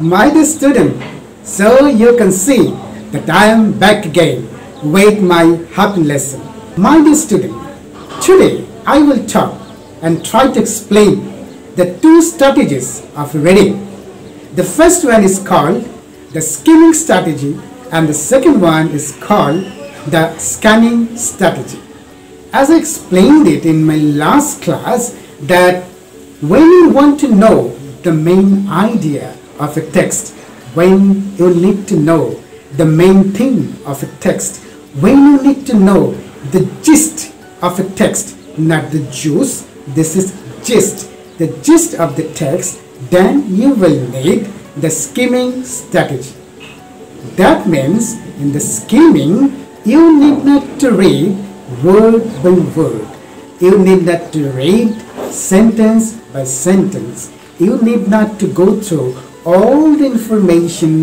my dear student, so you can see that I am back again with my happy lesson. My dear student, today I will talk and try to explain the two strategies of reading. The first one is called the skimming strategy and the second one is called the scanning strategy. As I explained it in my last class that when you want to know the main idea of a text, when you need to know the main thing of a text, when you need to know the gist of a text, not the juice, this is gist, the gist of the text, then you will need the skimming strategy. That means in the skimming, you need not to read word by word. You need not to read sentence by sentence. You need not to go through all the information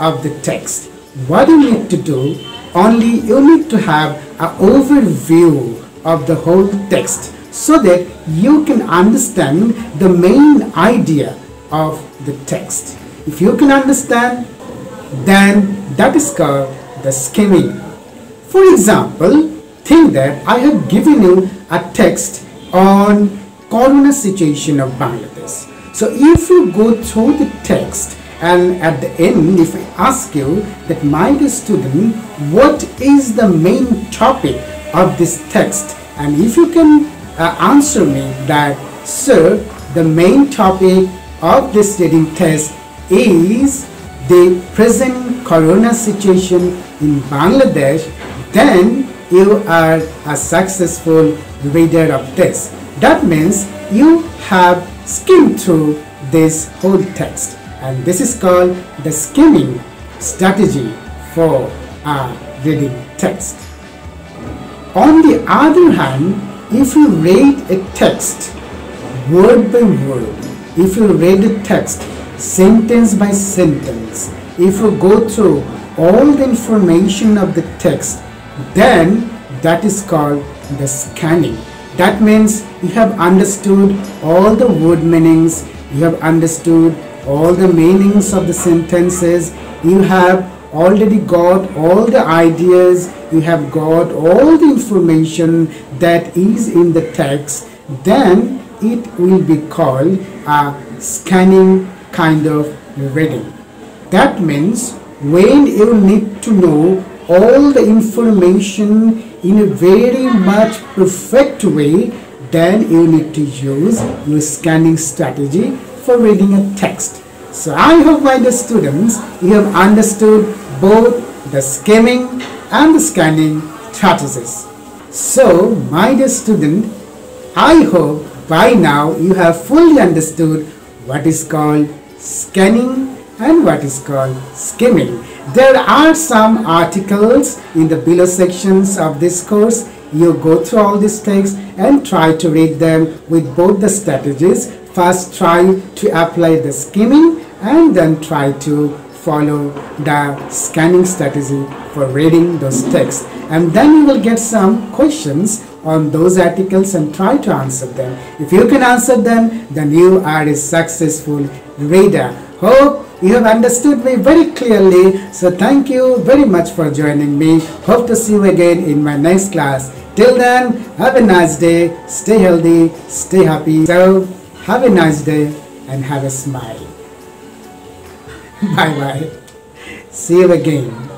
of the text. What you need to do, only you need to have an overview of the whole text so that you can understand the main idea of the text. If you can understand, then that is called the skimming. For example, think that I have given you a text on corona situation of Bangladesh. So if you go through the text and at the end if I ask you that my dear student what is the main topic of this text and if you can uh, answer me that sir the main topic of this reading test is the present corona situation in Bangladesh then you are a successful reader of this. That means you have skimmed through this whole text and this is called the skimming strategy for a reading text. On the other hand, if you read a text word by word, if you read a text sentence by sentence, if you go through all the information of the text then that is called the scanning. That means you have understood all the word meanings, you have understood all the meanings of the sentences, you have already got all the ideas, you have got all the information that is in the text, then it will be called a scanning kind of reading. That means when you need to know all the information in a very much perfect way then you need to use your scanning strategy for reading a text. So I hope my dear students you have understood both the skimming and the scanning strategies. So my dear student I hope by now you have fully understood what is called scanning and what is called skimming. There are some articles in the below sections of this course. You go through all these texts and try to read them with both the strategies. First try to apply the skimming and then try to follow the scanning strategy for reading those texts. And then you will get some questions on those articles and try to answer them. If you can answer them, then you are a successful reader. Hope you have understood me very clearly. So thank you very much for joining me. Hope to see you again in my next class. Till then, have a nice day. Stay healthy. Stay happy. So have a nice day and have a smile. bye bye. See you again.